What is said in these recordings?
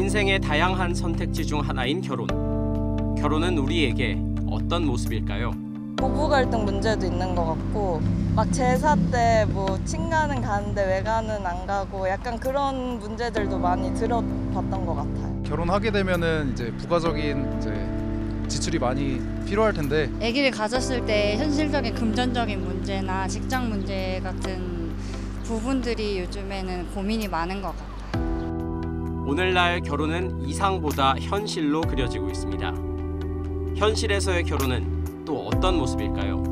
인생의 다양한 선택지 중 하나인 결혼. 결혼은 우리에게 어떤 모습일까요? 부부 갈등 문제도 있는 것 같고 막 제사 때 뭐 친가는 가는데 외가는 안 가고 약간 그런 문제들도 많이 들어봤던 것 같아요. 결혼하게 되면은 이제 부가적인 이제 지출이 많이 필요할 텐데 아기를 가졌을 때 현실적인 금전적인 문제나 직장 문제 같은 부분들이 요즘에는 고민이 많은 것 같아요. 오늘날 결혼은 이상보다 현실로 그려지고 있습니다. 현실에서의 결혼은 또 어떤 모습일까요?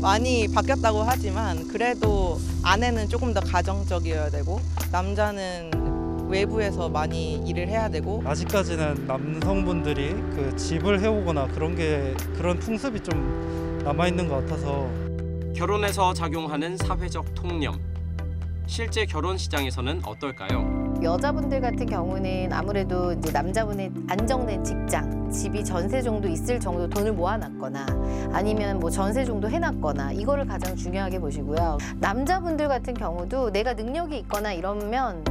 많이 바뀌었다고 하지만 그래도 아내는 조금 더 가정적이어야 되고 남자는 외부에서 많이 일을 해야 되고 아직까지는 남성분들이 그 집을 해오거나 그런 게 그런 풍습이 좀 남아 있는 것 같아서 결혼에서 작용하는 사회적 통념. 실제 결혼 시장에서는 어떨까요? 여자분들 같은 경우는 아무래도 이제 남자분의 안정된 직장, 집이 전세 정도 있을 정도 돈을 모아놨거나 아니면 뭐 전세 정도 해놨거나 이거를 가장 중요하게 보시고요. 남자분들 같은 경우도 내가 능력이 있거나 이러면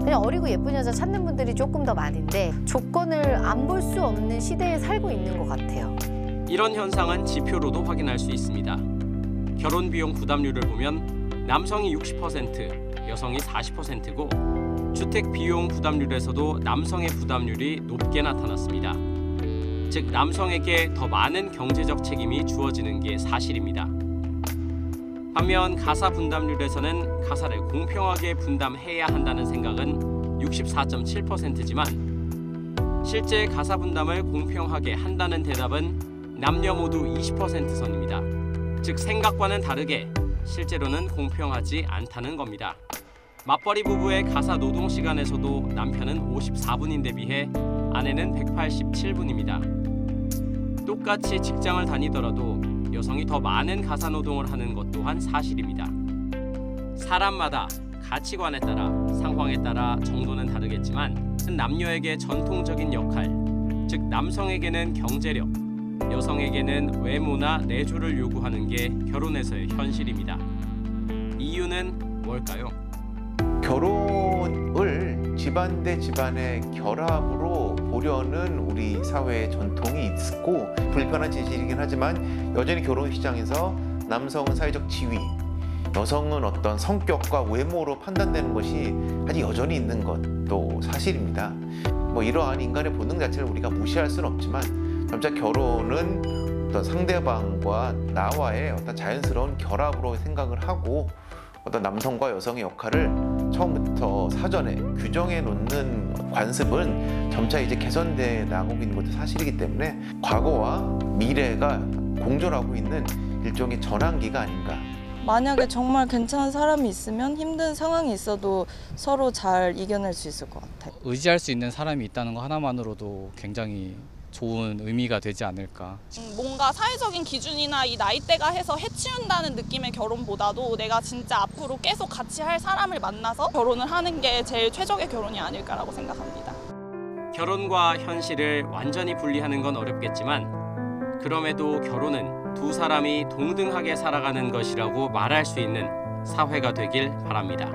그냥 어리고 예쁜 여자 찾는 분들이 조금 더 많은데 조건을 안 볼 수 없는 시대에 살고 있는 것 같아요. 이런 현상은 지표로도 확인할 수 있습니다. 결혼 비용 부담률을 보면 남성이 60%, 여성이 40%고 주택 비용 부담률에서도 남성의 부담률이 높게 나타났습니다. 즉 남성에게 더 많은 경제적 책임이 주어지는 게 사실입니다. 반면 가사 분담률에서는 가사를 공평하게 분담해야 한다는 생각은 64.7%지만 실제 가사 분담을 공평하게 한다는 대답은 남녀 모두 20% 선입니다. 즉 생각과는 다르게 실제로는 공평하지 않다는 겁니다. 맞벌이 부부의 가사 노동 시간에서도 남편은 54분인데 비해 아내는 187분입니다. 똑같이 직장을 다니더라도 여성이 더 많은 가사 노동을 하는 것 또한 사실입니다. 사람마다 가치관에 따라 상황에 따라 정도는 다르겠지만 남녀에게 전통적인 역할, 즉 남성에게는 경제력, 여성에게는 외모나 내조를 요구하는 게 결혼에서의 현실입니다. 이유는 뭘까요? 결혼을 집안 대 집안의 결합으로 보려는 우리 사회의 전통이 있고 불편한 진실이긴 하지만 여전히 결혼 시장에서 남성은 사회적 지위, 여성은 어떤 성격과 외모로 판단되는 것이 아직 여전히 있는 것도 사실입니다. 뭐 이러한 인간의 본능 자체를 우리가 무시할 수는 없지만 점차 결혼은 어떤 상대방과 나와의 어떤 자연스러운 결합으로 생각을 하고 어떤 남성과 여성의 역할을 처음부터 사전에 규정해 놓는 관습은 점차 이제 개선돼 나가고 있는 것도 사실이기 때문에 과거와 미래가 공존하고 있는 일종의 전환기가 아닌가 만약에 정말 괜찮은 사람이 있으면 힘든 상황이 있어도 서로 잘 이겨낼 수 있을 것 같아요. 의지할 수 있는 사람이 있다는 거 하나만으로도 굉장히 좋은 의미가 되지 않을까. 음, 뭔가 사회적인 기준이나 이 나이대가 해서 해치운다는 느낌의 결혼보다도 내가 진짜 앞으로 계속 같이 할 사람을 만나서 결혼을 하는 게 제일 최적의 결혼이 아닐까라고 생각합니다. 결혼과 현실을 완전히 분리하는 건 어렵겠지만 그럼에도 결혼은 두 사람이 동등하게 살아가는 것이라고 말할 수 있는 사회가 되길 바랍니다.